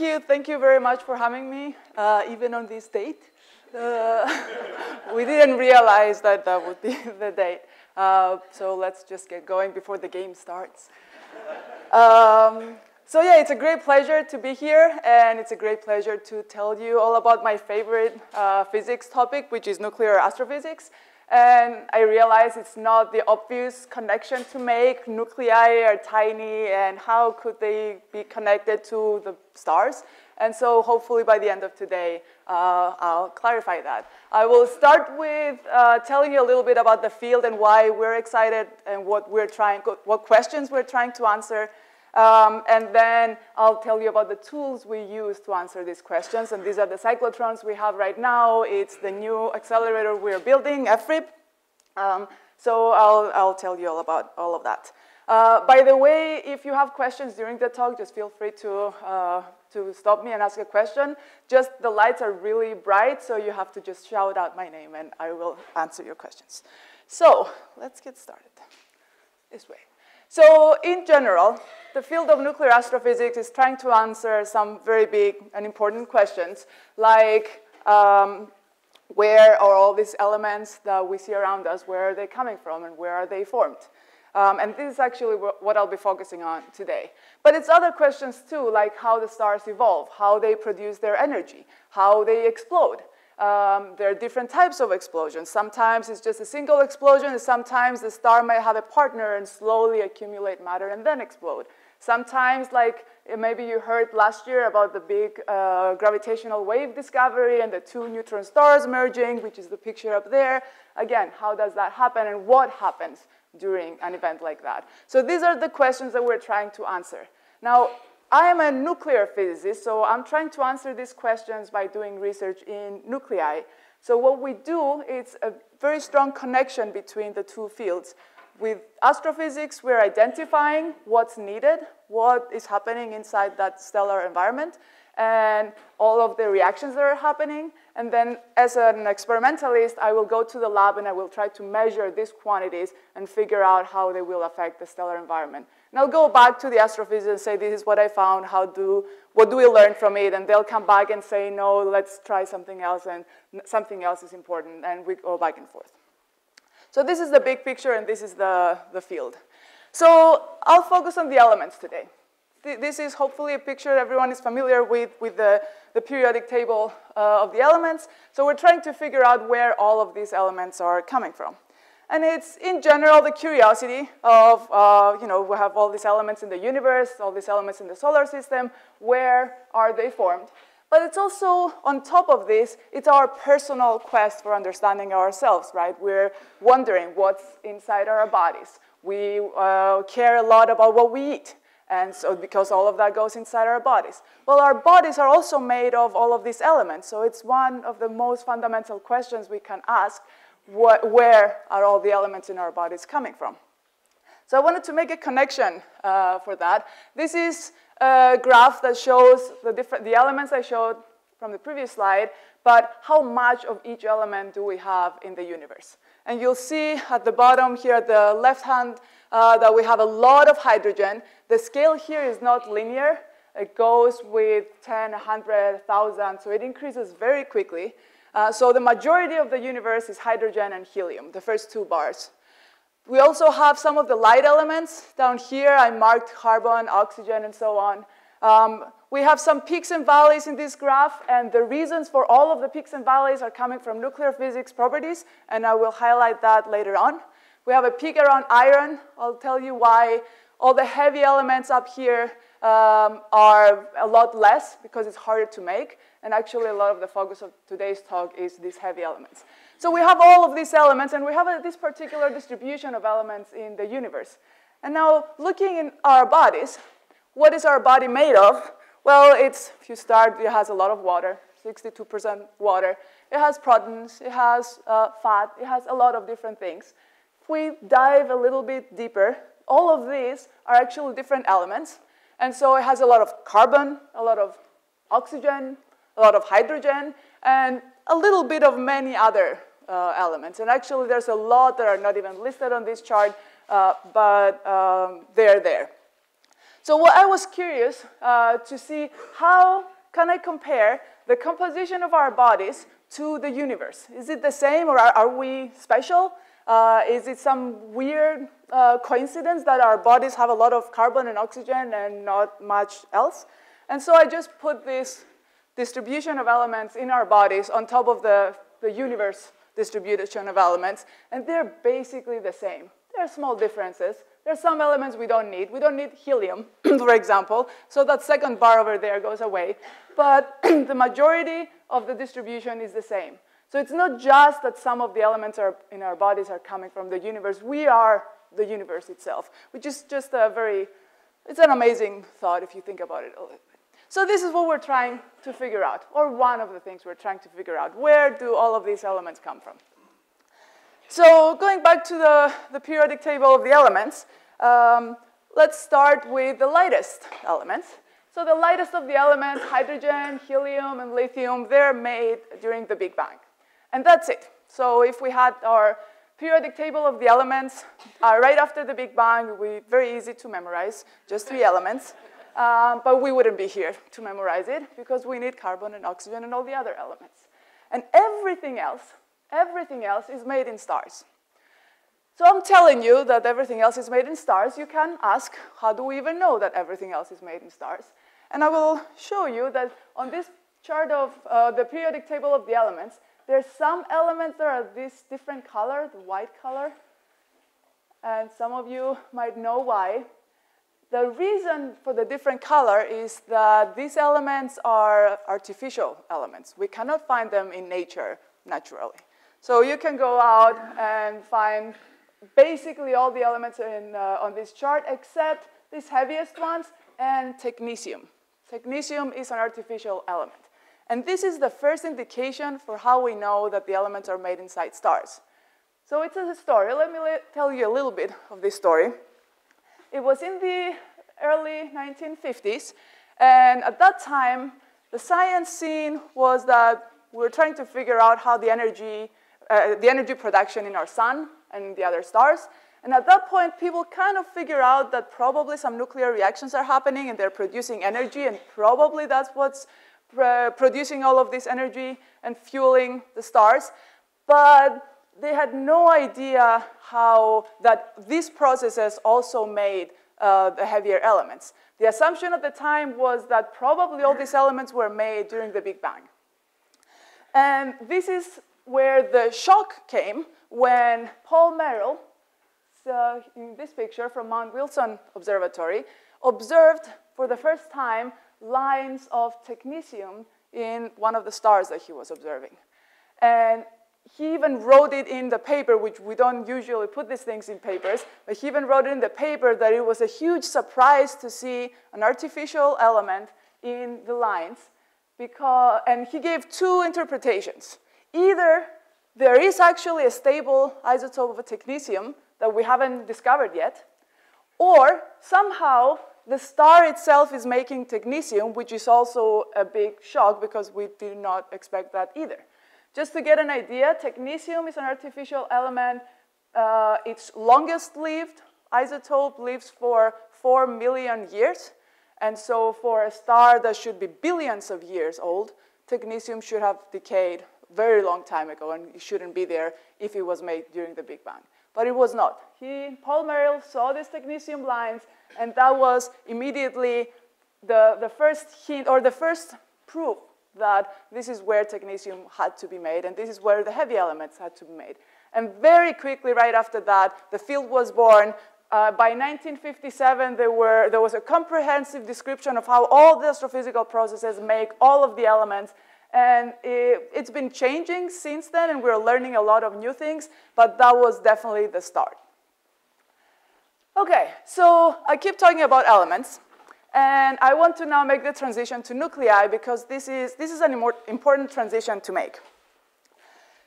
Thank you. Thank you very much for having me, uh, even on this date. Uh, we didn't realize that that would be the date. Uh, so let's just get going before the game starts. Um, so yeah, it's a great pleasure to be here, and it's a great pleasure to tell you all about my favorite uh, physics topic, which is nuclear astrophysics. And I realize it's not the obvious connection to make. Nuclei are tiny, and how could they be connected to the stars? And so hopefully by the end of today, uh, I'll clarify that. I will start with uh, telling you a little bit about the field and why we're excited and what we're trying, what questions we're trying to answer. Um, and then I'll tell you about the tools we use to answer these questions. And these are the cyclotrons we have right now. It's the new accelerator we're building, FRIB. Um, so I'll, I'll tell you all about all of that. Uh, by the way, if you have questions during the talk, just feel free to, uh, to stop me and ask a question. Just the lights are really bright, so you have to just shout out my name and I will answer your questions. So let's get started this way. So in general, the field of nuclear astrophysics is trying to answer some very big and important questions, like um, where are all these elements that we see around us, where are they coming from, and where are they formed? Um, and this is actually what I'll be focusing on today. But it's other questions too, like how the stars evolve, how they produce their energy, how they explode. Um, there are different types of explosions. Sometimes it's just a single explosion, and sometimes the star might have a partner and slowly accumulate matter and then explode. Sometimes, like maybe you heard last year about the big uh, gravitational wave discovery and the two neutron stars merging, which is the picture up there. Again, how does that happen and what happens during an event like that? So these are the questions that we're trying to answer. Now, I am a nuclear physicist, so I'm trying to answer these questions by doing research in nuclei. So what we do is a very strong connection between the two fields. With astrophysics, we're identifying what's needed, what is happening inside that stellar environment, and all of the reactions that are happening. And then as an experimentalist, I will go to the lab and I will try to measure these quantities and figure out how they will affect the stellar environment. And I'll go back to the astrophysicists and say, this is what I found, how do, what do we learn from it? And they'll come back and say, no, let's try something else, and something else is important, and we go back and forth. So this is the big picture, and this is the, the field. So I'll focus on the elements today. This is hopefully a picture everyone is familiar with, with the, the periodic table uh, of the elements. So we're trying to figure out where all of these elements are coming from. And it's, in general, the curiosity of, uh, you know, we have all these elements in the universe, all these elements in the solar system, where are they formed? But it's also, on top of this, it's our personal quest for understanding ourselves, right? We're wondering what's inside our bodies. We uh, care a lot about what we eat. And so because all of that goes inside our bodies. Well, our bodies are also made of all of these elements. So it's one of the most fundamental questions we can ask what, where are all the elements in our bodies coming from. So I wanted to make a connection uh, for that. This is a graph that shows the, different, the elements I showed from the previous slide, but how much of each element do we have in the universe? And you'll see at the bottom here at the left hand uh, that we have a lot of hydrogen. The scale here is not linear. It goes with 10, 100, 1,000, so it increases very quickly. Uh, so the majority of the universe is hydrogen and helium, the first two bars. We also have some of the light elements. Down here, I marked carbon, oxygen, and so on. Um, we have some peaks and valleys in this graph, and the reasons for all of the peaks and valleys are coming from nuclear physics properties, and I will highlight that later on. We have a peak around iron. I'll tell you why. All the heavy elements up here um, are a lot less because it's harder to make. And actually, a lot of the focus of today's talk is these heavy elements. So we have all of these elements, and we have a, this particular distribution of elements in the universe. And now, looking in our bodies, what is our body made of? Well, it's, if you start, it has a lot of water, 62% water. It has proteins, it has uh, fat, it has a lot of different things. If we dive a little bit deeper, all of these are actually different elements. And so it has a lot of carbon, a lot of oxygen, a lot of hydrogen, and a little bit of many other uh, elements. And actually, there's a lot that are not even listed on this chart, uh, but um, they're there. So what I was curious uh, to see how can I compare the composition of our bodies to the universe? Is it the same or are, are we special? Uh, is it some weird uh, coincidence that our bodies have a lot of carbon and oxygen and not much else? And so I just put this distribution of elements in our bodies on top of the, the universe distribution of elements, and they're basically the same. There are small differences. There are some elements we don't need. We don't need helium, for example, so that second bar over there goes away. But the majority of the distribution is the same. So it's not just that some of the elements are, in our bodies are coming from the universe. We are the universe itself, which is just a very, it's an amazing thought if you think about it a little. So this is what we're trying to figure out, or one of the things we're trying to figure out. Where do all of these elements come from? So going back to the, the periodic table of the elements, um, let's start with the lightest elements. So the lightest of the elements, hydrogen, helium, and lithium, they're made during the Big Bang. And that's it. So if we had our periodic table of the elements uh, right after the Big Bang, it would be very easy to memorize, just three elements. Um, but we wouldn't be here to memorize it because we need carbon and oxygen and all the other elements. And everything else, everything else is made in stars. So I'm telling you that everything else is made in stars. You can ask, how do we even know that everything else is made in stars? And I will show you that on this chart of uh, the periodic table of the elements, there's some elements that are this different color, the white color. And some of you might know why. The reason for the different color is that these elements are artificial elements. We cannot find them in nature naturally. So you can go out and find basically all the elements in, uh, on this chart except these heaviest ones and technetium. Technetium is an artificial element. And this is the first indication for how we know that the elements are made inside stars. So it's a story. Let me tell you a little bit of this story. It was in the early 1950s, and at that time, the science scene was that we were trying to figure out how the energy, uh, the energy production in our sun and the other stars. And at that point, people kind of figure out that probably some nuclear reactions are happening and they're producing energy, and probably that's what's producing all of this energy and fueling the stars. But they had no idea how that these processes also made uh, the heavier elements. The assumption at the time was that probably all these elements were made during the Big Bang. And this is where the shock came when Paul Merrill, so in this picture from Mount Wilson Observatory, observed for the first time lines of technetium in one of the stars that he was observing. And he even wrote it in the paper, which we don't usually put these things in papers, but he even wrote in the paper that it was a huge surprise to see an artificial element in the lines. Because, and he gave two interpretations. Either there is actually a stable isotope of technetium that we haven't discovered yet, or somehow the star itself is making technetium, which is also a big shock because we did not expect that either. Just to get an idea, technetium is an artificial element. Uh, its longest lived isotope lives for 4 million years. And so for a star that should be billions of years old, technetium should have decayed very long time ago and it shouldn't be there if it was made during the Big Bang. But it was not. He, Paul Merrill saw these technetium lines and that was immediately the, the first hint or the first proof that this is where technetium had to be made, and this is where the heavy elements had to be made. And very quickly, right after that, the field was born. Uh, by 1957, there, were, there was a comprehensive description of how all the astrophysical processes make all of the elements. And it, it's been changing since then, and we're learning a lot of new things, but that was definitely the start. Okay, so I keep talking about elements. And I want to now make the transition to nuclei because this is, this is an important transition to make.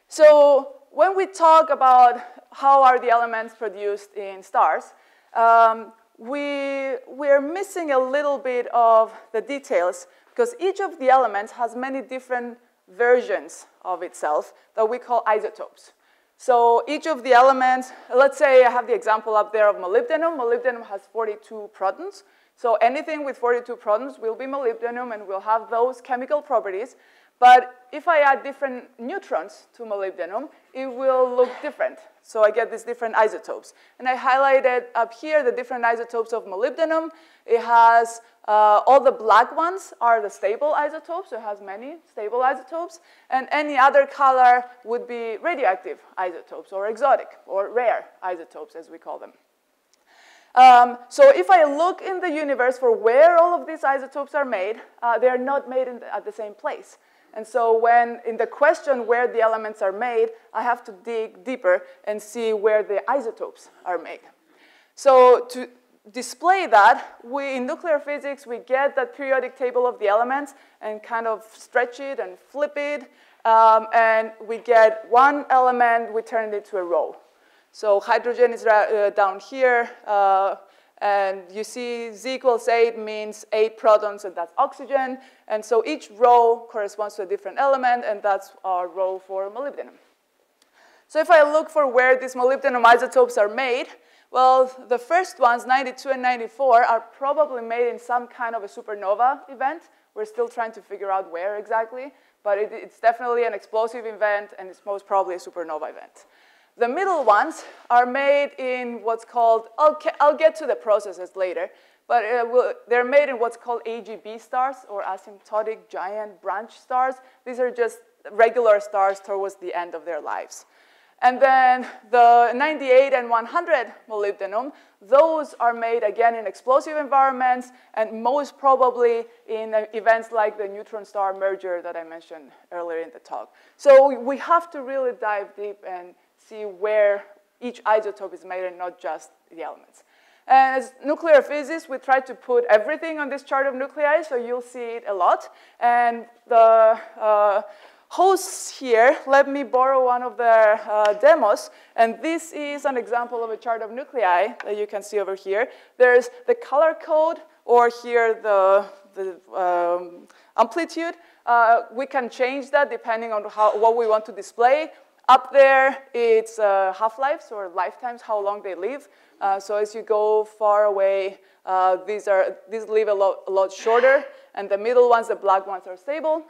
So when we talk about how are the elements produced in stars, um, we, we're missing a little bit of the details because each of the elements has many different versions of itself that we call isotopes. So each of the elements, let's say I have the example up there of molybdenum. Molybdenum has 42 protons. So anything with 42 protons will be molybdenum and will have those chemical properties. But if I add different neutrons to molybdenum, it will look different. So I get these different isotopes. And I highlighted up here the different isotopes of molybdenum. It has uh, all the black ones are the stable isotopes, so it has many stable isotopes, and any other color would be radioactive isotopes or exotic or rare isotopes as we call them. Um, so if I look in the universe for where all of these isotopes are made, uh, they are not made the, at the same place. And so when in the question where the elements are made, I have to dig deeper and see where the isotopes are made. So to display that, we, in nuclear physics, we get that periodic table of the elements and kind of stretch it and flip it. Um, and we get one element, we turn it into a row. So hydrogen is uh, down here. Uh, and you see Z equals 8 means 8 protons, and that's oxygen. And so each row corresponds to a different element, and that's our row for molybdenum. So if I look for where these molybdenum isotopes are made, well, the first ones, 92 and 94, are probably made in some kind of a supernova event. We're still trying to figure out where exactly, but it, it's definitely an explosive event, and it's most probably a supernova event. The middle ones are made in what's called, I'll, I'll get to the processes later, but uh, will, they're made in what's called AGB stars, or asymptotic giant branch stars. These are just regular stars towards the end of their lives. And then the 98 and 100 molybdenum, those are made again in explosive environments and most probably in uh, events like the neutron star merger that I mentioned earlier in the talk. So we have to really dive deep and see where each isotope is made and not just the elements. And as nuclear physicists, we try to put everything on this chart of nuclei, so you'll see it a lot. And the uh, hosts here let me borrow one of their uh, demos, and this is an example of a chart of nuclei that you can see over here. There's the color code, or here the, the um, amplitude. Uh, we can change that depending on how, what we want to display. Up there, it's uh, half-lives or lifetimes, how long they live. Uh, so as you go far away, uh, these, are, these live a lot, a lot shorter, and the middle ones, the black ones, are stable.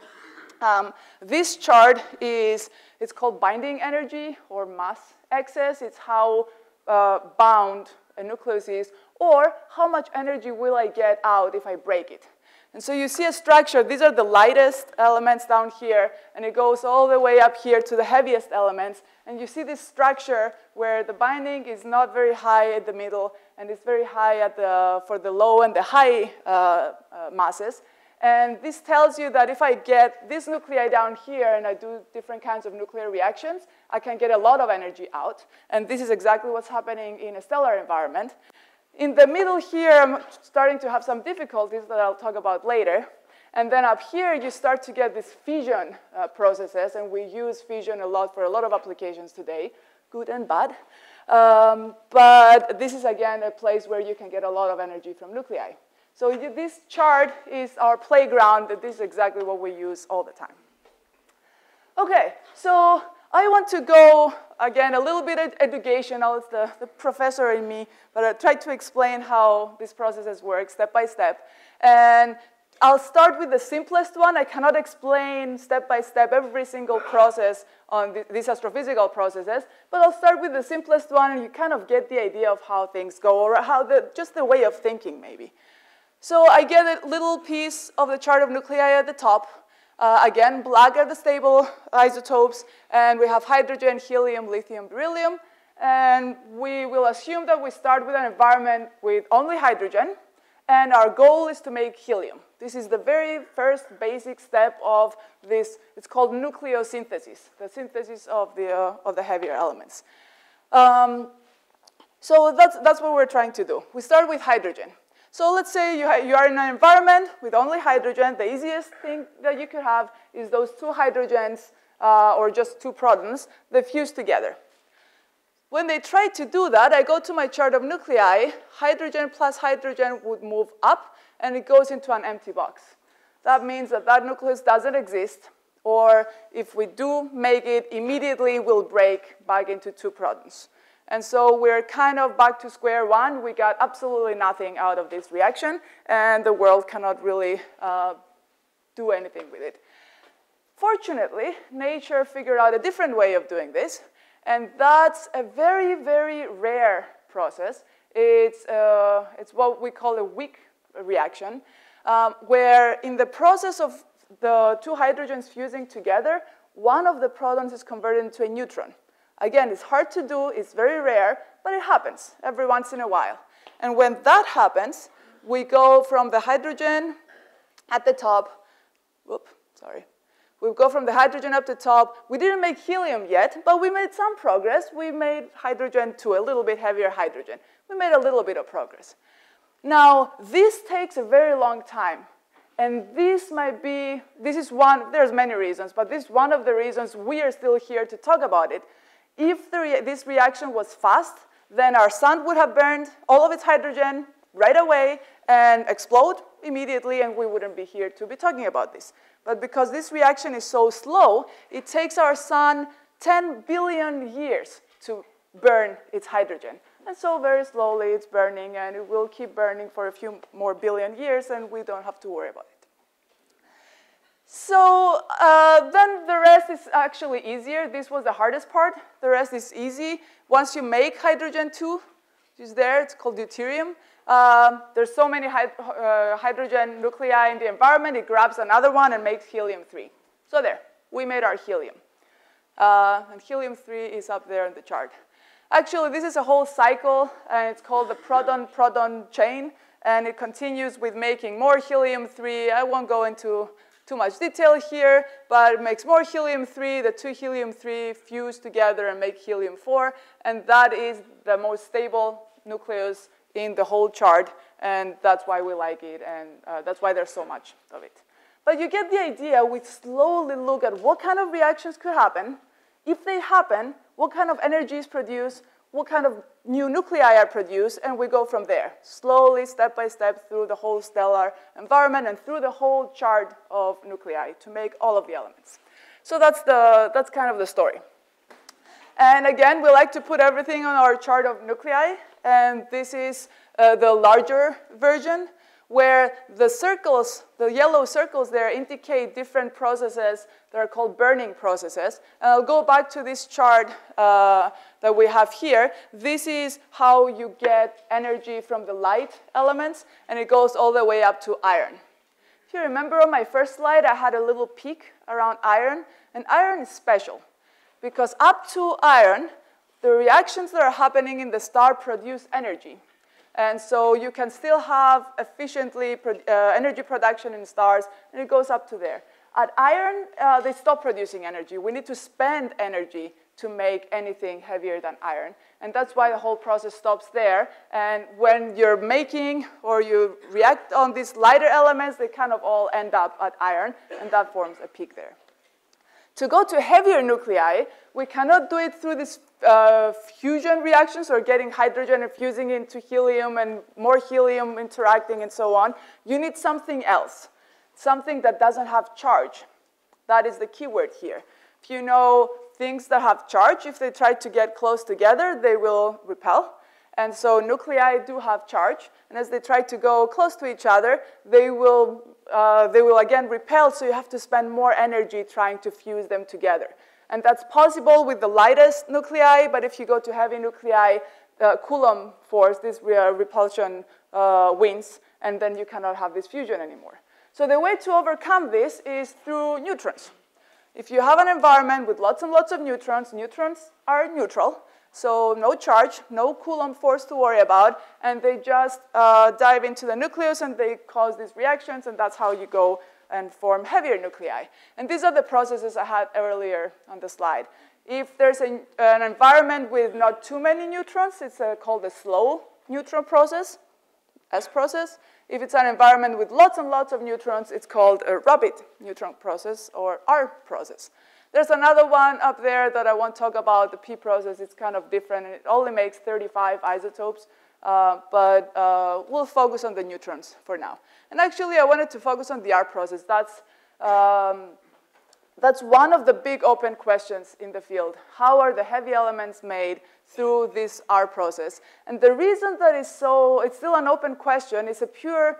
Um, this chart is, it's called binding energy or mass excess. It's how uh, bound a nucleus is, or how much energy will I get out if I break it. And so you see a structure, these are the lightest elements down here, and it goes all the way up here to the heaviest elements. And you see this structure where the binding is not very high at the middle, and it's very high at the, for the low and the high uh, uh, masses. And this tells you that if I get this nuclei down here and I do different kinds of nuclear reactions, I can get a lot of energy out. And this is exactly what's happening in a stellar environment. In the middle here, I'm starting to have some difficulties that I'll talk about later. And then up here, you start to get these fission uh, processes, and we use fission a lot for a lot of applications today, good and bad. Um, but this is, again, a place where you can get a lot of energy from nuclei. So this chart is our playground. This is exactly what we use all the time. Okay, so I want to go, again, a little bit educational. It's the, the professor in me, but I try to explain how these processes work step by step. And I'll start with the simplest one. I cannot explain step by step every single process on these astrophysical processes, but I'll start with the simplest one and you kind of get the idea of how things go or how the, just the way of thinking maybe. So I get a little piece of the chart of nuclei at the top. Uh, again, black are the stable isotopes, and we have hydrogen, helium, lithium, beryllium. And we will assume that we start with an environment with only hydrogen, and our goal is to make helium. This is the very first basic step of this. It's called nucleosynthesis, the synthesis of the, uh, of the heavier elements. Um, so that's, that's what we're trying to do. We start with hydrogen. So let's say you, you are in an environment with only hydrogen. The easiest thing that you could have is those two hydrogens uh, or just two protons that fuse together. When they try to do that, I go to my chart of nuclei. Hydrogen plus hydrogen would move up, and it goes into an empty box. That means that that nucleus doesn't exist. or if we do make it, immediately we'll break back into two protons. And so we're kind of back to square one. We got absolutely nothing out of this reaction, and the world cannot really uh, do anything with it. Fortunately, nature figured out a different way of doing this, and that's a very, very rare process. It's, uh, it's what we call a weak reaction, um, where in the process of the two hydrogens fusing together, one of the protons is converted into a neutron. Again, it's hard to do, it's very rare, but it happens every once in a while. And when that happens, we go from the hydrogen at the top, whoop, sorry. We go from the hydrogen up the top. We didn't make helium yet, but we made some progress. We made hydrogen to a little bit heavier hydrogen. We made a little bit of progress. Now, this takes a very long time. And this might be, this is one, there's many reasons, but this is one of the reasons we are still here to talk about it. If rea this reaction was fast, then our sun would have burned all of its hydrogen right away and explode immediately, and we wouldn't be here to be talking about this. But because this reaction is so slow, it takes our sun 10 billion years to burn its hydrogen. And so very slowly it's burning, and it will keep burning for a few more billion years, and we don't have to worry about it. So uh, then the rest is actually easier. This was the hardest part. The rest is easy. Once you make hydrogen 2, which is there, it's called deuterium. Um, there's so many uh, hydrogen nuclei in the environment, it grabs another one and makes helium-3. So there, we made our helium. Uh, and helium-3 is up there in the chart. Actually, this is a whole cycle, and it's called the proton-proton chain, and it continues with making more helium-3. I won't go into too much detail here, but it makes more helium-3. The two helium-3 fuse together and make helium-4, and that is the most stable nucleus in the whole chart, and that's why we like it, and uh, that's why there's so much of it. But you get the idea. We slowly look at what kind of reactions could happen. If they happen, what kind of energy is produced, what kind of new nuclei are produced, and we go from there, slowly, step by step, through the whole stellar environment and through the whole chart of nuclei to make all of the elements. So that's, the, that's kind of the story. And again, we like to put everything on our chart of nuclei, and this is uh, the larger version where the circles, the yellow circles there indicate different processes that are called burning processes. And I'll go back to this chart uh, that we have here. This is how you get energy from the light elements, and it goes all the way up to iron. If you remember on my first slide, I had a little peak around iron, and iron is special because up to iron, the reactions that are happening in the star produce energy. And so you can still have efficiently pro uh, energy production in stars, and it goes up to there. At iron, uh, they stop producing energy. We need to spend energy to make anything heavier than iron. And that's why the whole process stops there. And when you're making or you react on these lighter elements, they kind of all end up at iron, and that forms a peak there. To go to heavier nuclei, we cannot do it through these uh, fusion reactions or getting hydrogen and fusing into helium and more helium interacting and so on. You need something else, something that doesn't have charge. That is the key word here. If you know things that have charge, if they try to get close together, they will repel. And so nuclei do have charge, and as they try to go close to each other, they will, uh, they will again repel, so you have to spend more energy trying to fuse them together. And that's possible with the lightest nuclei, but if you go to heavy nuclei, Coulomb force, this repulsion uh, wins, and then you cannot have this fusion anymore. So the way to overcome this is through neutrons. If you have an environment with lots and lots of neutrons, neutrons are neutral, so no charge, no Coulomb force to worry about, and they just uh, dive into the nucleus and they cause these reactions, and that's how you go and form heavier nuclei. And these are the processes I had earlier on the slide. If there's an environment with not too many neutrons, it's a, called a slow neutron process, S process. If it's an environment with lots and lots of neutrons, it's called a rapid neutron process or R process. There's another one up there that I won't talk about, the P process. It's kind of different, and it only makes 35 isotopes. Uh, but uh, we'll focus on the neutrons for now. And actually, I wanted to focus on the R process. That's um, that's one of the big open questions in the field. How are the heavy elements made through this R process? And the reason that is so, it's still an open question, is a pure,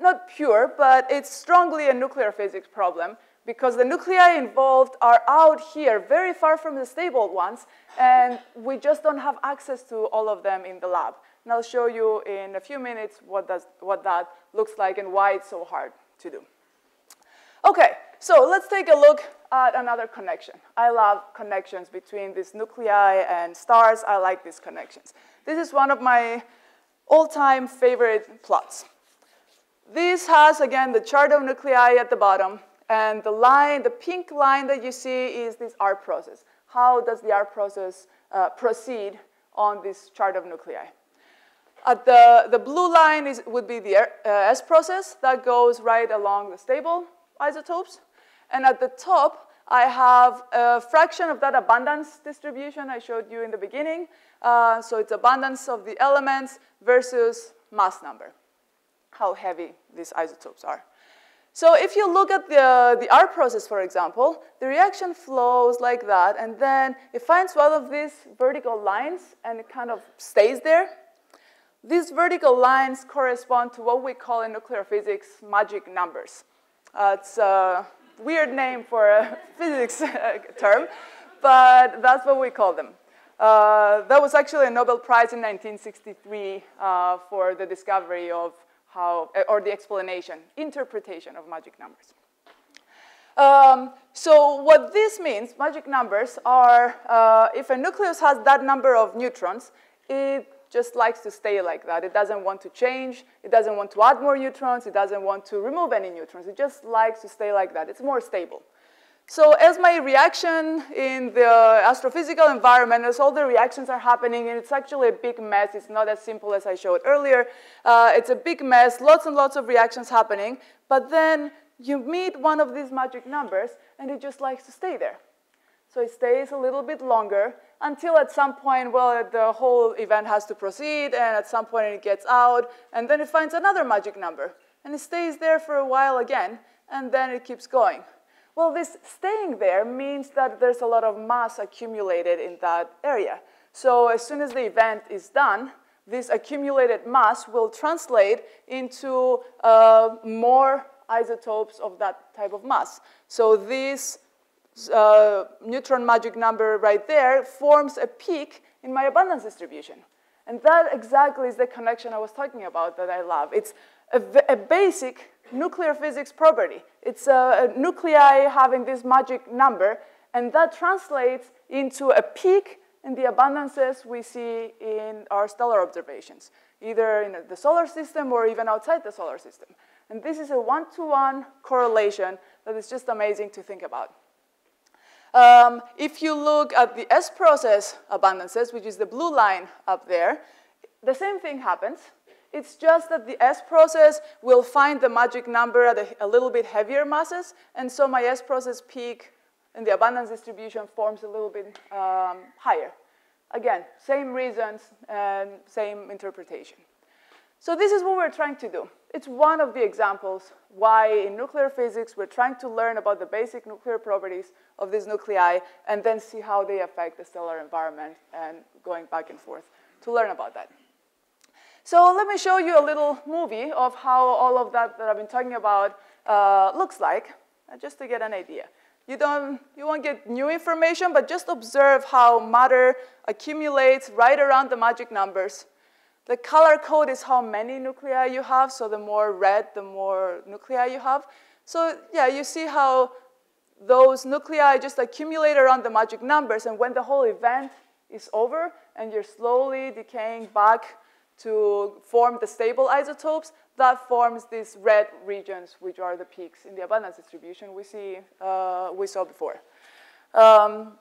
not pure, but it's strongly a nuclear physics problem because the nuclei involved are out here, very far from the stable ones, and we just don't have access to all of them in the lab. And I'll show you in a few minutes what, does, what that looks like and why it's so hard to do. Okay, so let's take a look at another connection. I love connections between these nuclei and stars. I like these connections. This is one of my all-time favorite plots. This has, again, the chart of nuclei at the bottom, and the line, the pink line that you see is this R process. How does the R process uh, proceed on this chart of nuclei? At the, the blue line is, would be the uh, S process that goes right along the stable isotopes. And at the top, I have a fraction of that abundance distribution I showed you in the beginning. Uh, so it's abundance of the elements versus mass number, how heavy these isotopes are. So if you look at the, the R process, for example, the reaction flows like that, and then it finds one of these vertical lines, and it kind of stays there. These vertical lines correspond to what we call in nuclear physics magic numbers. Uh, it's a weird name for a physics term, but that's what we call them. Uh, that was actually a Nobel Prize in 1963 uh, for the discovery of how, or the explanation, interpretation of magic numbers. Um, so what this means, magic numbers, are uh, if a nucleus has that number of neutrons, it just likes to stay like that. It doesn't want to change. It doesn't want to add more neutrons. It doesn't want to remove any neutrons. It just likes to stay like that. It's more stable. So as my reaction in the astrophysical environment, as all the reactions are happening, and it's actually a big mess. It's not as simple as I showed earlier. Uh, it's a big mess, lots and lots of reactions happening. But then you meet one of these magic numbers, and it just likes to stay there. So it stays a little bit longer, until at some point, well, the whole event has to proceed, and at some point it gets out, and then it finds another magic number. And it stays there for a while again, and then it keeps going. Well, this staying there means that there's a lot of mass accumulated in that area. So as soon as the event is done, this accumulated mass will translate into uh, more isotopes of that type of mass. So this uh, neutron magic number right there forms a peak in my abundance distribution. And that exactly is the connection I was talking about that I love. It's a, a basic nuclear physics property. It's a, a nuclei having this magic number, and that translates into a peak in the abundances we see in our stellar observations, either in the solar system or even outside the solar system. And this is a one-to-one -one correlation that is just amazing to think about. Um, if you look at the S process abundances, which is the blue line up there, the same thing happens. It's just that the S process will find the magic number at a, a little bit heavier masses, and so my S process peak in the abundance distribution forms a little bit um, higher. Again, same reasons and same interpretation. So this is what we're trying to do. It's one of the examples why in nuclear physics we're trying to learn about the basic nuclear properties of these nuclei and then see how they affect the stellar environment and going back and forth to learn about that. So let me show you a little movie of how all of that that I've been talking about uh, looks like, uh, just to get an idea. You, don't, you won't get new information, but just observe how matter accumulates right around the magic numbers the color code is how many nuclei you have, so the more red, the more nuclei you have. So yeah, you see how those nuclei just accumulate around the magic numbers, and when the whole event is over and you're slowly decaying back to form the stable isotopes, that forms these red regions, which are the peaks in the abundance distribution we, see, uh, we saw before. Um,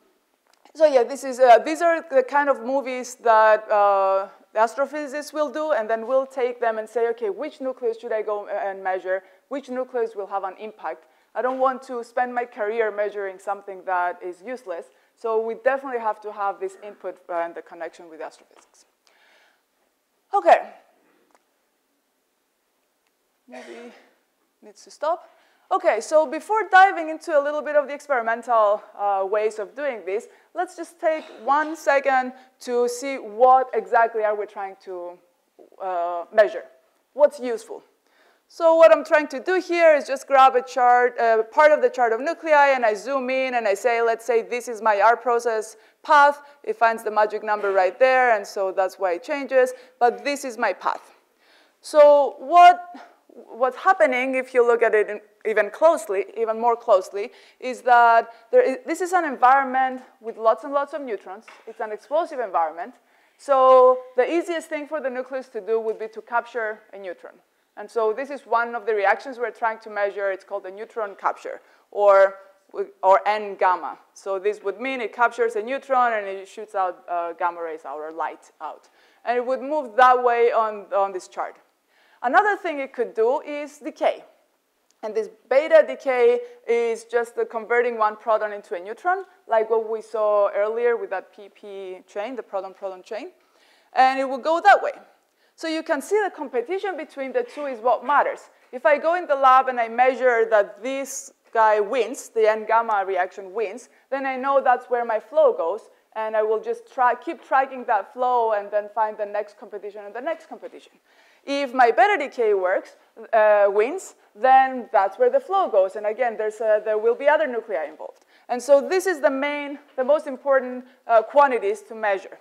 so yeah, this is, uh, these are the kind of movies that uh, the astrophysicists will do, and then we'll take them and say, okay, which nucleus should I go uh, and measure? Which nucleus will have an impact? I don't want to spend my career measuring something that is useless. So we definitely have to have this input uh, and the connection with astrophysics. Okay. Maybe needs to stop. Okay, so before diving into a little bit of the experimental uh, ways of doing this, let's just take one second to see what exactly are we trying to uh, measure. What's useful? So what I'm trying to do here is just grab a chart, uh, part of the chart of nuclei, and I zoom in and I say, let's say this is my R process path. It finds the magic number right there, and so that's why it changes. But this is my path. So what, what's happening, if you look at it even closely, even more closely, is that is, this is an environment with lots and lots of neutrons. It's an explosive environment. So the easiest thing for the nucleus to do would be to capture a neutron. And so this is one of the reactions we're trying to measure. It's called the neutron capture, or, or N gamma. So this would mean it captures a neutron and it shoots out uh, gamma rays out, or light out. And it would move that way on, on this chart. Another thing it could do is decay. And this beta decay is just the converting one proton into a neutron, like what we saw earlier with that PP chain, the proton-proton chain. And it will go that way. So you can see the competition between the two is what matters. If I go in the lab and I measure that this guy wins, the N-gamma reaction wins, then I know that's where my flow goes, and I will just try, keep tracking that flow and then find the next competition and the next competition. If my beta decay works, uh, wins, then that's where the flow goes. And again, there's a, there will be other nuclei involved. And so this is the main, the most important uh, quantities to measure.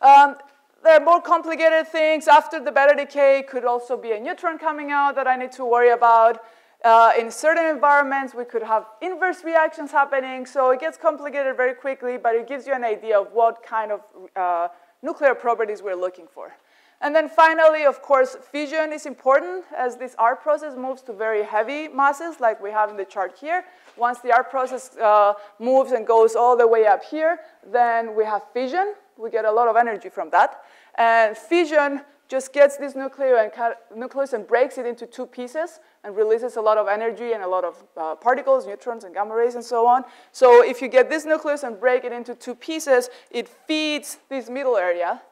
Um, there are more complicated things. After the beta decay could also be a neutron coming out that I need to worry about. Uh, in certain environments, we could have inverse reactions happening. So it gets complicated very quickly, but it gives you an idea of what kind of uh, nuclear properties we're looking for. And then finally, of course, fission is important as this R process moves to very heavy masses like we have in the chart here. Once the R process uh, moves and goes all the way up here, then we have fission. We get a lot of energy from that. And fission just gets this nucleus and, nucleus and breaks it into two pieces and releases a lot of energy and a lot of uh, particles, neutrons and gamma rays and so on. So if you get this nucleus and break it into two pieces, it feeds this middle area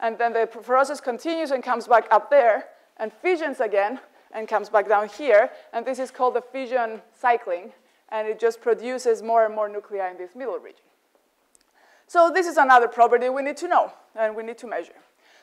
and then the process continues and comes back up there, and fissions again, and comes back down here, and this is called the fission cycling, and it just produces more and more nuclei in this middle region. So this is another property we need to know, and we need to measure.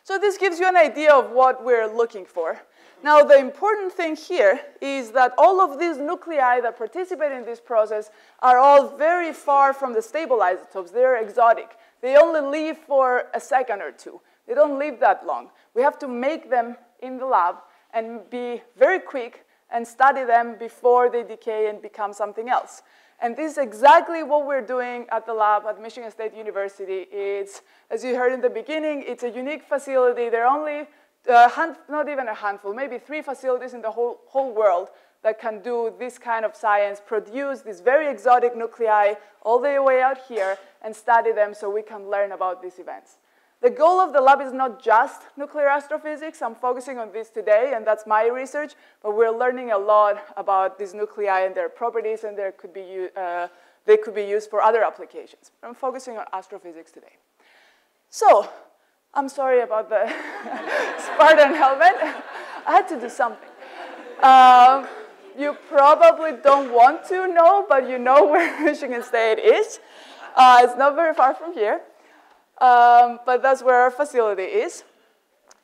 So this gives you an idea of what we're looking for. Now, the important thing here is that all of these nuclei that participate in this process are all very far from the stable isotopes. They're exotic. They only live for a second or two. They don't live that long. We have to make them in the lab and be very quick and study them before they decay and become something else. And this is exactly what we're doing at the lab at Michigan State University. It's, as you heard in the beginning, it's a unique facility. There are only, uh, not even a handful, maybe three facilities in the whole, whole world that can do this kind of science, produce these very exotic nuclei all the way out here and study them so we can learn about these events. The goal of the lab is not just nuclear astrophysics. I'm focusing on this today, and that's my research, but we're learning a lot about these nuclei and their properties, and could be, uh, they could be used for other applications. I'm focusing on astrophysics today. So, I'm sorry about the Spartan helmet. I had to do something. Um, you probably don't want to know, but you know where Michigan State is. Uh, it's not very far from here um, but that's where our facility is.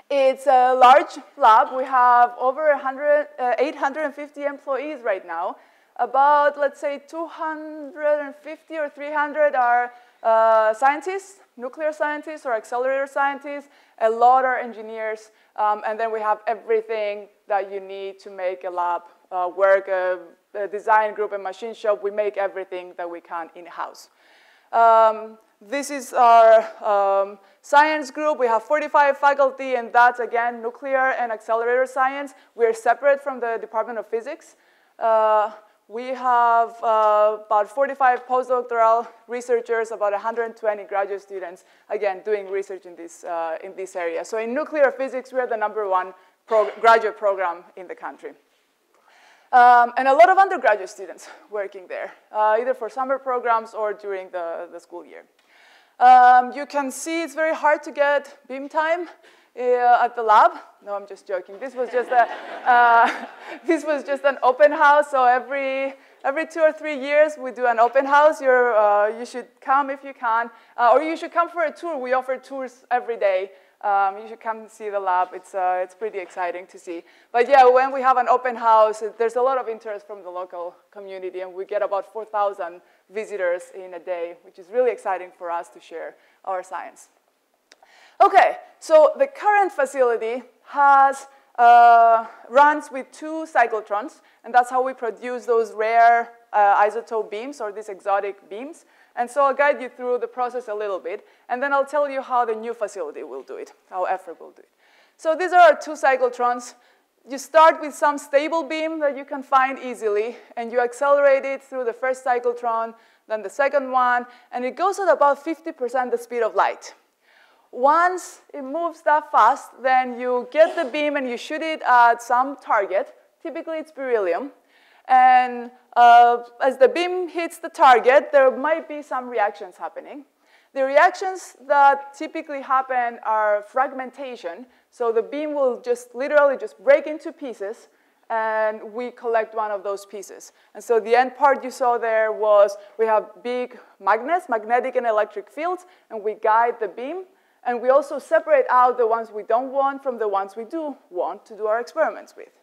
It's a large lab. We have over 100, uh, 850 employees right now. About, let's say, 250 or 300 are uh, scientists, nuclear scientists or accelerator scientists. A lot are engineers. Um, and then we have everything that you need to make a lab uh, work, a, a, design group, a machine shop. We make everything that we can in-house. Um, this is our um, science group. We have 45 faculty, and that's, again, nuclear and accelerator science. We're separate from the Department of Physics. Uh, we have uh, about 45 postdoctoral researchers, about 120 graduate students, again, doing research in this, uh, in this area. So in nuclear physics, we're the number one pro graduate program in the country. Um, and a lot of undergraduate students working there, uh, either for summer programs or during the, the school year. Um, you can see it's very hard to get beam time. uh, at the lab. No, I'm just joking. This was just a, uh, this was just an open house. So every every two or three years we do an open house. You're, uh, you should come if you can, uh, or you should come for a tour. We offer tours every day. Um, you should come and see the lab. It's, uh, it's pretty exciting to see. But yeah, when we have an open house, there's a lot of interest from the local community, and we get about 4,000 visitors in a day, which is really exciting for us to share our science. Okay, so the current facility has uh, runs with two cyclotrons, and that's how we produce those rare uh, isotope beams or these exotic beams. And so I'll guide you through the process a little bit, and then I'll tell you how the new facility will do it, how FRIB will do it. So these are our two cyclotrons. You start with some stable beam that you can find easily, and you accelerate it through the first cyclotron, then the second one, and it goes at about 50% the speed of light. Once it moves that fast, then you get the beam and you shoot it at some target. Typically, it's beryllium. And uh, as the beam hits the target, there might be some reactions happening. The reactions that typically happen are fragmentation. So the beam will just literally just break into pieces, and we collect one of those pieces. And so the end part you saw there was we have big magnets, magnetic and electric fields, and we guide the beam. And we also separate out the ones we don't want from the ones we do want to do our experiments with.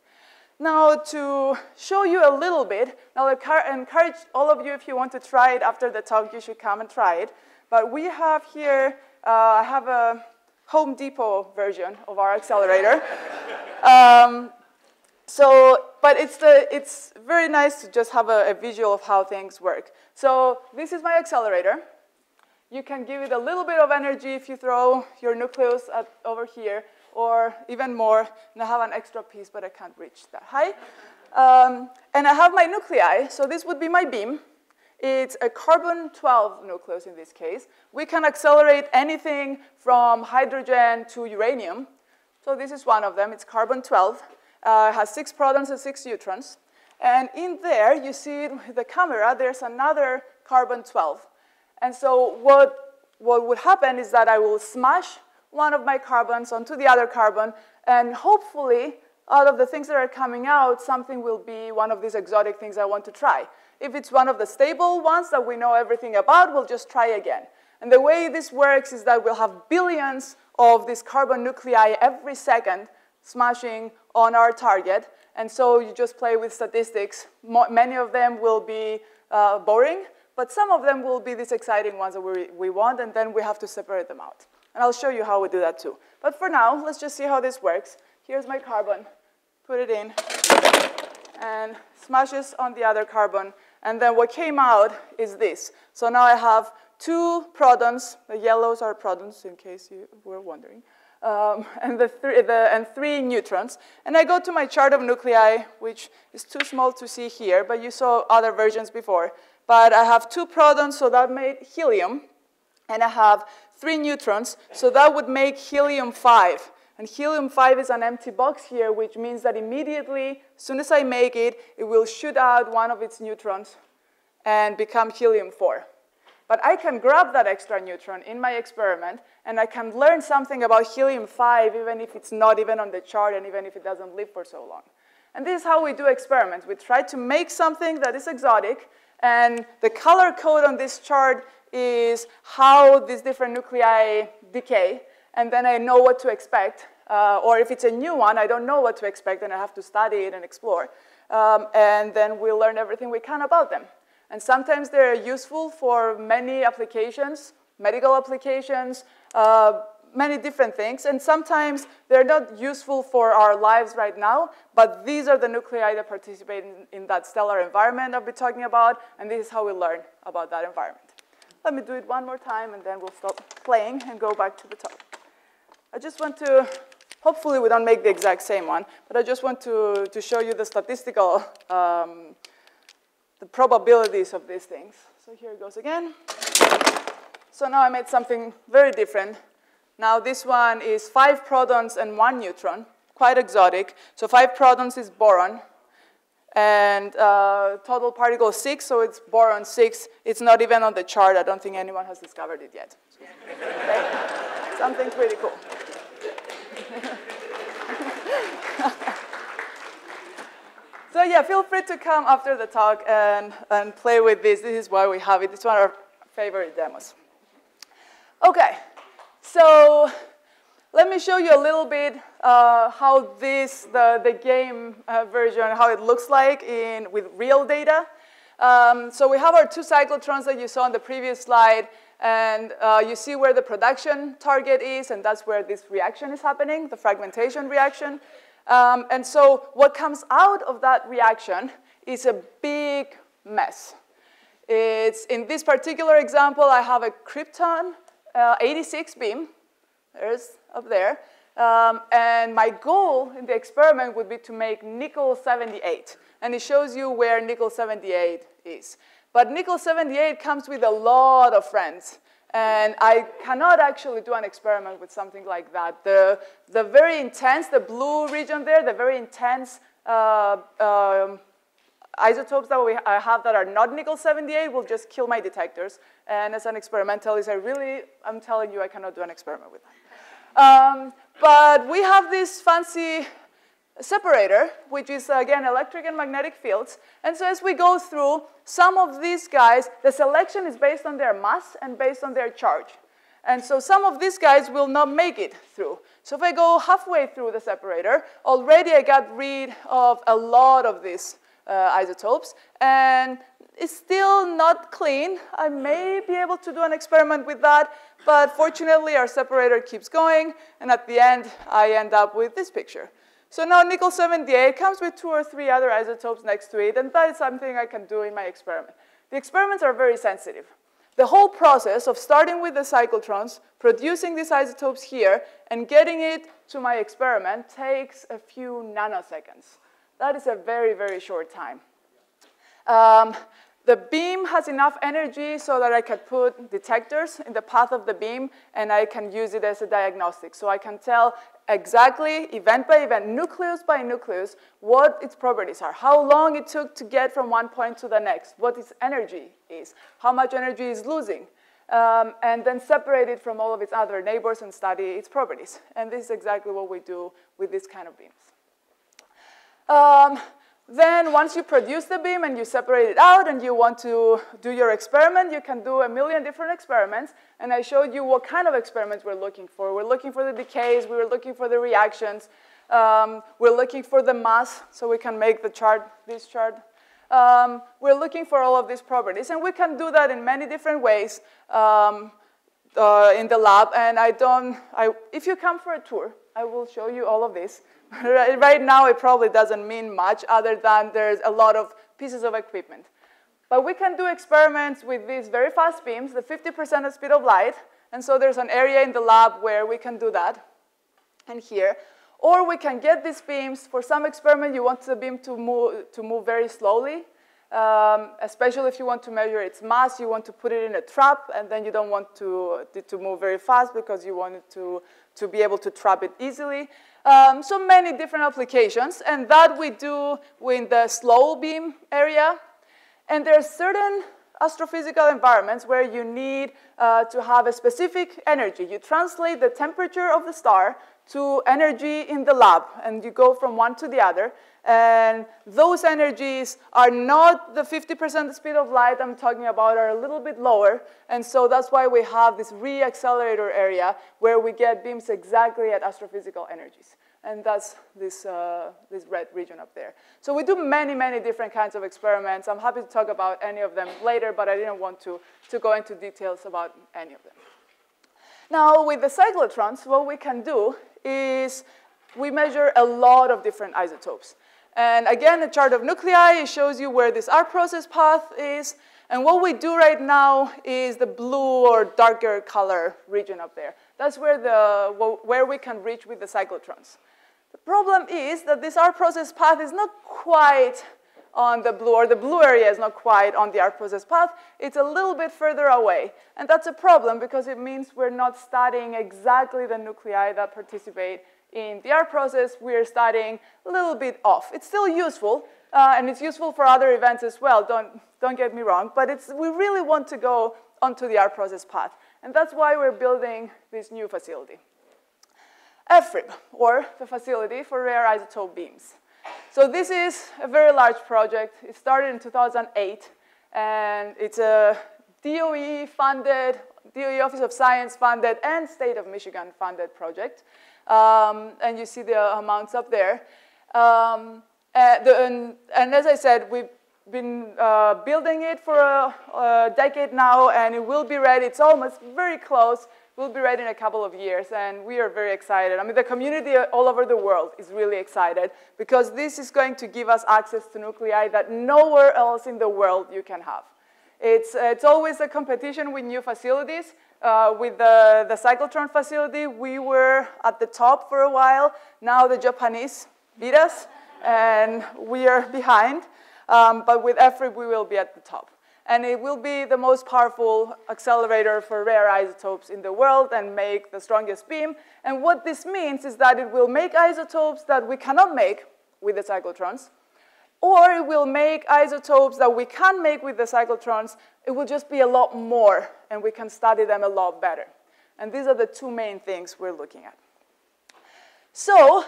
Now, to show you a little bit, I'll encourage all of you, if you want to try it after the talk, you should come and try it. But we have here, uh, I have a Home Depot version of our accelerator. um, so, but it's, the, it's very nice to just have a, a visual of how things work. So this is my accelerator. You can give it a little bit of energy if you throw your nucleus at, over here or even more, and I have an extra piece, but I can't reach that high. Um, and I have my nuclei, so this would be my beam. It's a carbon-12 nucleus in this case. We can accelerate anything from hydrogen to uranium. So this is one of them, it's carbon-12. Uh, has six protons and six neutrons. And in there, you see it with the camera, there's another carbon-12. And so what, what would happen is that I will smash one of my carbons onto the other carbon, and hopefully, out of the things that are coming out, something will be one of these exotic things I want to try. If it's one of the stable ones that we know everything about, we'll just try again. And the way this works is that we'll have billions of these carbon nuclei every second smashing on our target. And so you just play with statistics. many of them will be uh, boring, but some of them will be these exciting ones that we, we want, and then we have to separate them out. And I'll show you how we do that too. But for now, let's just see how this works. Here's my carbon. Put it in and smashes on the other carbon. And then what came out is this. So now I have two protons. The yellows are protons, in case you were wondering. Um, and, the th the, and three neutrons. And I go to my chart of nuclei, which is too small to see here, but you saw other versions before. But I have two protons, so that made helium. And I have three neutrons, so that would make helium-5. And helium-5 is an empty box here, which means that immediately, as soon as I make it, it will shoot out one of its neutrons and become helium-4. But I can grab that extra neutron in my experiment, and I can learn something about helium-5 even if it's not even on the chart and even if it doesn't live for so long. And this is how we do experiments. We try to make something that is exotic, and the color code on this chart is how these different nuclei decay, and then I know what to expect. Uh, or if it's a new one, I don't know what to expect, and I have to study it and explore. Um, and then we'll learn everything we can about them. And sometimes they're useful for many applications, medical applications, uh, many different things. And sometimes they're not useful for our lives right now, but these are the nuclei that participate in, in that stellar environment I've been talking about, and this is how we learn about that environment. Let me do it one more time and then we'll stop playing and go back to the top. I just want to, hopefully we don't make the exact same one, but I just want to, to show you the statistical, um, the probabilities of these things. So here it goes again. So now I made something very different. Now this one is five protons and one neutron, quite exotic. So five protons is boron, and uh, total particle 6, so it's boron 6. It's not even on the chart. I don't think anyone has discovered it yet. Okay? Something pretty cool. so yeah, feel free to come after the talk and, and play with this. This is why we have it. It's one of our favorite demos. Okay, so let me show you a little bit uh, how this, the, the game uh, version, how it looks like in, with real data. Um, so we have our two cyclotrons that you saw on the previous slide, and uh, you see where the production target is, and that's where this reaction is happening, the fragmentation reaction. Um, and so what comes out of that reaction is a big mess. It's, in this particular example, I have a krypton uh, 86 beam. There's up there. Um, and my goal in the experiment would be to make nickel 78. And it shows you where nickel 78 is. But nickel 78 comes with a lot of friends. And I cannot actually do an experiment with something like that. The, the very intense, the blue region there, the very intense uh, um, isotopes that we I have that are not nickel 78 will just kill my detectors. And as an experimentalist, I really, I'm telling you, I cannot do an experiment with that. Um, but we have this fancy separator, which is, again, electric and magnetic fields. And so as we go through, some of these guys, the selection is based on their mass and based on their charge. And so some of these guys will not make it through. So if I go halfway through the separator, already I got rid of a lot of these uh, isotopes. And it's still not clean. I may be able to do an experiment with that, but fortunately our separator keeps going, and at the end I end up with this picture. So now nickel 78 comes with two or three other isotopes next to it, and that is something I can do in my experiment. The experiments are very sensitive. The whole process of starting with the cyclotrons, producing these isotopes here, and getting it to my experiment takes a few nanoseconds. That is a very, very short time. Um, the beam has enough energy so that I can put detectors in the path of the beam and I can use it as a diagnostic. So I can tell exactly, event by event, nucleus by nucleus, what its properties are, how long it took to get from one point to the next, what its energy is, how much energy is losing, um, and then separate it from all of its other neighbors and study its properties. And this is exactly what we do with this kind of beams. Um, then once you produce the beam and you separate it out and you want to do your experiment, you can do a million different experiments. And I showed you what kind of experiments we're looking for. We're looking for the decays, we were looking for the reactions, um, we're looking for the mass, so we can make the chart, this chart. Um, we're looking for all of these properties, and we can do that in many different ways um, uh, in the lab. And I don't, I, if you come for a tour, I will show you all of this. Right now, it probably doesn't mean much other than there's a lot of pieces of equipment. But we can do experiments with these very fast beams, the 50% of speed of light. And so there's an area in the lab where we can do that, and here. Or we can get these beams, for some experiment, you want the beam to move, to move very slowly. Um, especially if you want to measure its mass, you want to put it in a trap, and then you don't want to, to move very fast because you want it to, to be able to trap it easily. Um, so many different applications, and that we do in the slow beam area. And there are certain astrophysical environments where you need uh, to have a specific energy. You translate the temperature of the star to energy in the lab, and you go from one to the other. And those energies are not the 50% speed of light I'm talking about, are a little bit lower. And so that's why we have this re-accelerator area where we get beams exactly at astrophysical energies. And that's this, uh, this red region up there. So we do many, many different kinds of experiments. I'm happy to talk about any of them later, but I didn't want to, to go into details about any of them. Now, with the cyclotrons, what we can do is we measure a lot of different isotopes. And again, a chart of nuclei, shows you where this R process path is. And what we do right now is the blue or darker color region up there. That's where, the, where we can reach with the cyclotrons. The problem is that this R process path is not quite on the blue, or the blue area is not quite on the R process path. It's a little bit further away. And that's a problem because it means we're not studying exactly the nuclei that participate in the R process, we're studying a little bit off. It's still useful, uh, and it's useful for other events as well, don't, don't get me wrong, but it's, we really want to go onto the R process path. And that's why we're building this new facility. FRIB, or the Facility for Rare Isotope Beams. So this is a very large project. It started in 2008, and it's a DOE funded, DOE Office of Science funded, and State of Michigan funded project. Um, and you see the amounts up there. Um, and, the, and, and, as I said, we've been uh, building it for a, a, decade now, and it will be ready. It's almost very close. We'll be ready in a couple of years, and we are very excited. I mean, the community all over the world is really excited because this is going to give us access to nuclei that nowhere else in the world you can have. It's, it's always a competition with new facilities. Uh, with the, the cyclotron facility, we were at the top for a while. Now the Japanese beat us, and we are behind. Um, but with FRIB, we will be at the top. And it will be the most powerful accelerator for rare isotopes in the world and make the strongest beam. And what this means is that it will make isotopes that we cannot make with the cyclotrons, or it will make isotopes that we can make with the cyclotrons. It will just be a lot more, and we can study them a lot better. And these are the two main things we're looking at. So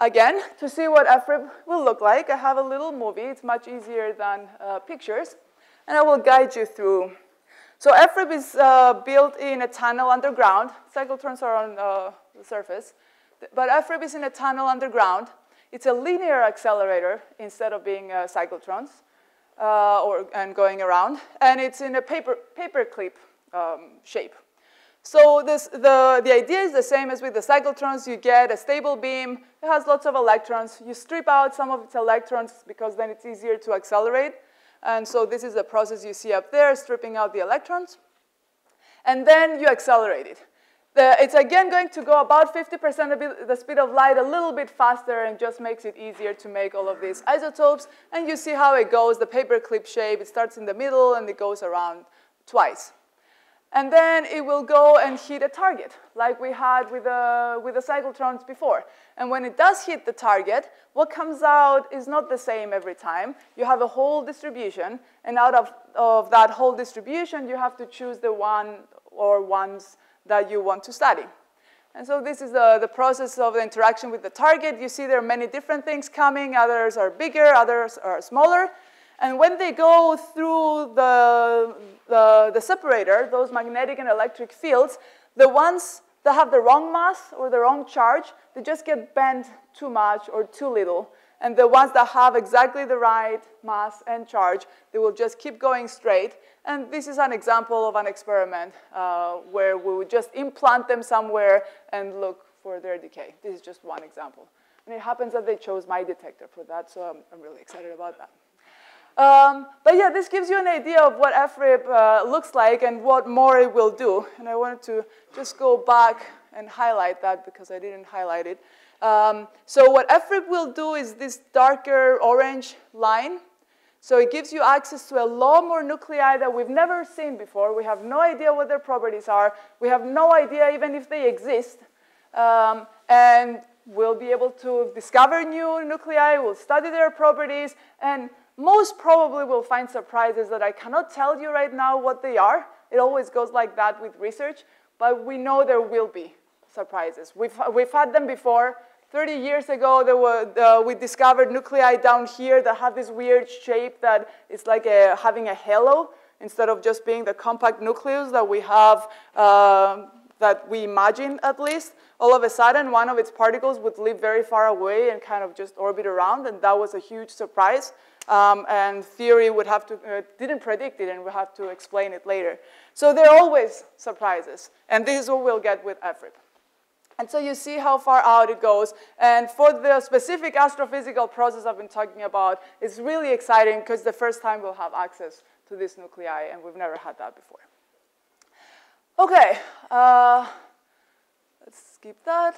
again, to see what FRIB will look like, I have a little movie. It's much easier than uh, pictures. And I will guide you through. So FRIB is uh, built in a tunnel underground. Cyclotrons are on uh, the surface. But FRIB is in a tunnel underground. It's a linear accelerator instead of being uh, cyclotrons uh, or, and going around. And it's in a paper, paper clip um, shape. So this, the, the idea is the same as with the cyclotrons. You get a stable beam. It has lots of electrons. You strip out some of its electrons because then it's easier to accelerate. And so this is the process you see up there, stripping out the electrons. And then you accelerate it. The, it's again going to go about 50% of the speed of light, a little bit faster, and just makes it easier to make all of these isotopes. And you see how it goes, the paperclip shape. It starts in the middle, and it goes around twice. And then it will go and hit a target, like we had with the, with the cyclotrons before. And when it does hit the target, what comes out is not the same every time. You have a whole distribution, and out of, of that whole distribution, you have to choose the one or ones that you want to study. And so this is the, the process of the interaction with the target. You see there are many different things coming. Others are bigger, others are smaller. And when they go through the, the, the, separator, those magnetic and electric fields, the ones that have the wrong mass or the wrong charge, they just get bent too much or too little. And the ones that have exactly the right mass and charge, they will just keep going straight. And this is an example of an experiment uh, where we would just implant them somewhere and look for their decay. This is just one example. And it happens that they chose my detector for that, so I'm, I'm really excited about that. Um, but yeah, this gives you an idea of what FRIB uh, looks like and what more it will do. And I wanted to just go back and highlight that because I didn't highlight it. Um, so what FRIB will do is this darker orange line. So it gives you access to a lot more nuclei that we've never seen before. We have no idea what their properties are. We have no idea even if they exist. Um, and we'll be able to discover new nuclei, we'll study their properties, and most probably we'll find surprises that I cannot tell you right now what they are. It always goes like that with research, but we know there will be surprises. We've, we've had them before. 30 years ago, were, uh, we discovered nuclei down here that have this weird shape that is like a, having a halo instead of just being the compact nucleus that we have, uh, that we imagine at least. All of a sudden, one of its particles would live very far away and kind of just orbit around, and that was a huge surprise. Um, and theory would have to, uh, didn't predict it and we have to explain it later. So there are always surprises. And this is what we'll get with FRIB. And so you see how far out it goes. And for the specific astrophysical process I've been talking about, it's really exciting because the first time we'll have access to this nuclei, and we've never had that before. Okay, uh, let's skip that.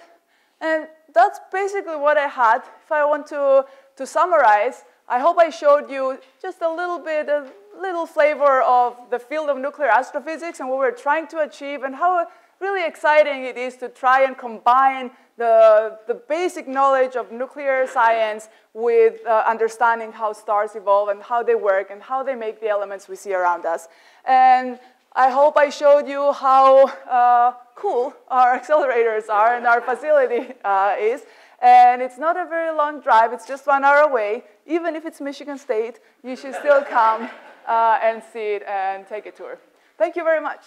And that's basically what I had. If I want to, to summarize, I hope I showed you just a little bit, a little flavor of the field of nuclear astrophysics and what we're trying to achieve and how really exciting it is to try and combine the, the basic knowledge of nuclear science with uh, understanding how stars evolve and how they work and how they make the elements we see around us. And I hope I showed you how uh, cool our accelerators are and our facility uh, is. And it's not a very long drive, it's just one hour away. Even if it's Michigan State, you should still come uh, and see it and take a tour. Thank you very much.